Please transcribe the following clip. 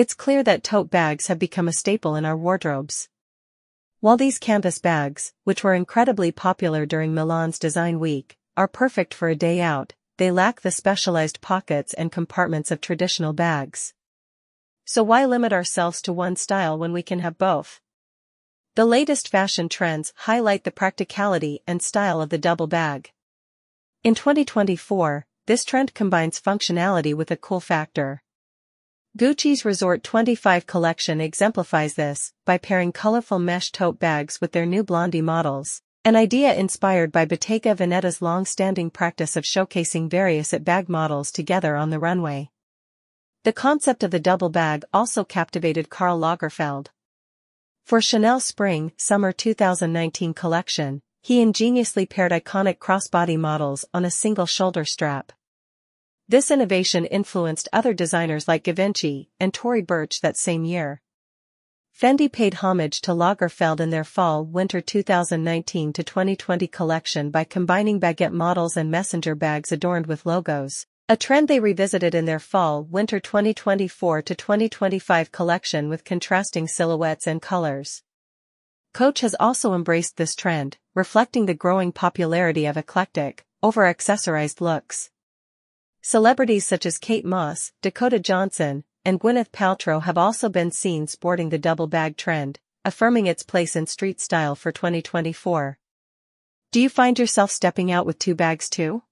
It's clear that tote bags have become a staple in our wardrobes. While these canvas bags, which were incredibly popular during Milan's Design Week, are perfect for a day out, they lack the specialized pockets and compartments of traditional bags. So why limit ourselves to one style when we can have both? The latest fashion trends highlight the practicality and style of the double bag. In 2024, this trend combines functionality with a cool factor. Gucci's Resort 25 collection exemplifies this by pairing colorful mesh tote bags with their new Blondie models, an idea inspired by Bottega Veneta's long-standing practice of showcasing various It Bag models together on the runway. The concept of the double bag also captivated Karl Lagerfeld. For Chanel Spring Summer 2019 collection, he ingeniously paired iconic crossbody models on a single shoulder strap. This innovation influenced other designers like Givenchy and Tory Burch that same year. Fendi paid homage to Lagerfeld in their fall-winter 2019 to 2020 collection by combining baguette models and messenger bags adorned with logos, a trend they revisited in their fall-winter 2024 to 2025 collection with contrasting silhouettes and colors. Coach has also embraced this trend, reflecting the growing popularity of eclectic, over-accessorized looks. Celebrities such as Kate Moss, Dakota Johnson, and Gwyneth Paltrow have also been seen sporting the double bag trend, affirming its place in street style for 2024. Do you find yourself stepping out with two bags too?